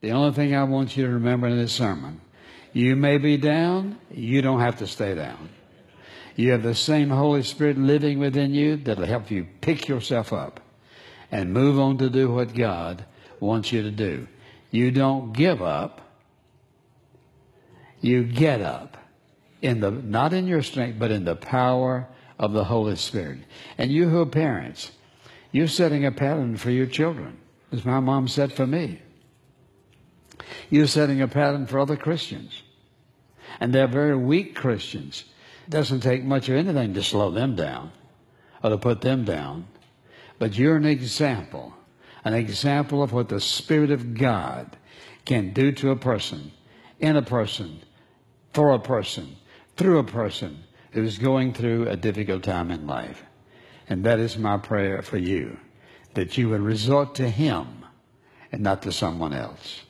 The only thing I want you to remember in this sermon, you may be down, you don't have to stay down. You have the same Holy Spirit living within you that'll help you pick yourself up and move on to do what God wants you to do. You don't give up. You get up in the, not in your strength, but in the power of the Holy Spirit. And you who are parents, you're setting a pattern for your children, as my mom said for me. You're setting a pattern for other Christians. And they're very weak Christians. It doesn't take much of anything to slow them down or to put them down. But you're an example, an example of what the Spirit of God can do to a person, in a person, for a person, through a person who is going through a difficult time in life. And that is my prayer for you, that you would resort to Him and not to someone else.